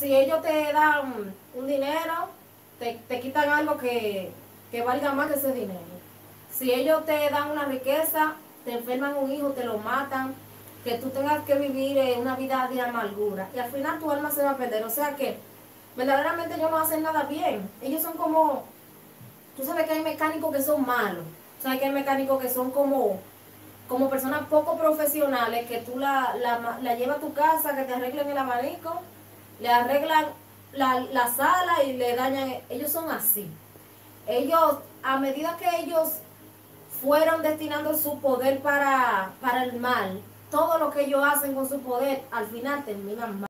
si ellos te dan un dinero, te, te quitan algo que, que valga más que ese dinero. Si ellos te dan una riqueza, te enferman un hijo, te lo matan, que tú tengas que vivir una vida de amargura. Y al final tu alma se va a perder. O sea que verdaderamente ellos no hacen nada bien. Ellos son como, tú sabes que hay mecánicos que son malos. O sea, que hay mecánicos que son como, como personas poco profesionales, que tú la, la, la llevas a tu casa, que te arreglen el abanico, le arreglan la, la sala y le dañan. Ellos son así. Ellos, a medida que ellos fueron destinando su poder para, para el mal, todo lo que ellos hacen con su poder, al final terminan mal.